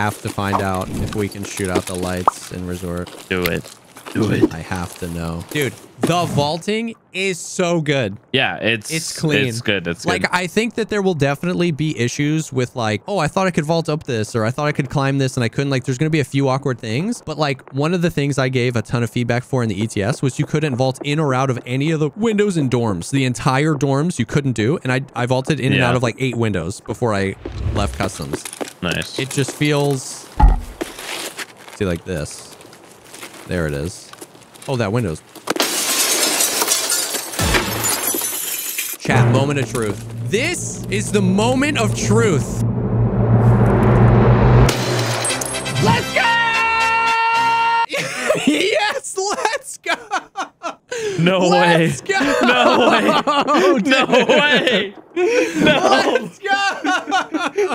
have to find out if we can shoot out the lights in resort. Do it. Do it. I have to know. Dude, the vaulting is so good. Yeah, it's It's clean. It's good. It's Like, good. I think that there will definitely be issues with like, oh, I thought I could vault up this, or I thought I could climb this and I couldn't. Like, there's going to be a few awkward things. But like, one of the things I gave a ton of feedback for in the ETS was you couldn't vault in or out of any of the windows in dorms. The entire dorms you couldn't do. And I, I vaulted in and out of like eight windows before I left customs. Nice. It just feels, see, like this. There it is. Oh, that window's. Chat, moment of truth. This is the moment of truth. Let's go! yes, let's go! no way. Let's go! No way. Oh, no way. No.